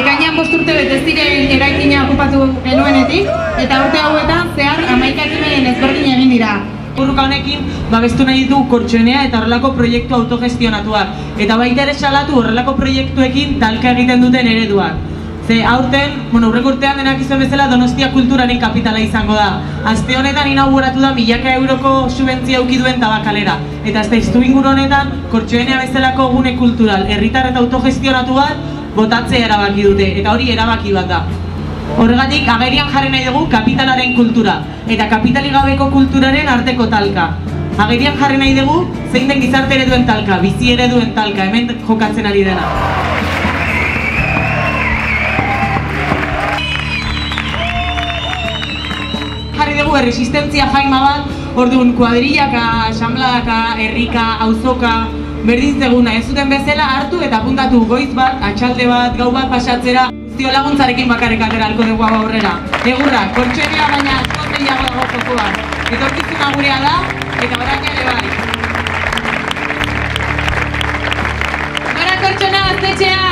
ekainan bost urte bete ziren eraikina okupatu genuenetik, eta urte hauetan zehar amaika ekimen ezberdin egin dira. Burruka honekin babestu nahi du kortxoenea eta horrelako proiektu autogestionatuak. Eta baita ere salatu horrelako proiektuekin talka egiten duten ereduak. Ze aurten, bueno, urrek urtean denak izan bezala Donostia kulturaren kapitala izango da. Aste honetan inauguratu da milaka euroko subentzia auki duen tabakalera. Eta da inguru honetan, kortxoenea bezalako gune kultural, herritar eta autogestionatu bat, botatzea erabaki dute. Eta hori erabaki bat da. Horregatik, agerian jarri nahi dugu kapitalaren kultura, eta kapitali gabeko kulturaren arteko talka. Agerian jarri nahi dugu, zein den gizarte ereduen talka, bizi ereduen talka, hemen jokatzen ari dena. Jarri dugu erresistentzia jaima bat, orduan kuadrillaka, xamladaka, herrika, auzoka, berdin zeguna ez zuten bezala hartu eta apuntatu goiz bat, atxalde bat, gau bat pasatzera, guztio laguntzarekin bakarrik ateralko dugu hau aurrera. Egurra, kortxoenea baina asko gehiago dago jokoan. Etorkizuna gurea da, eta orain ere bai. Gora kortxona gaztetxea!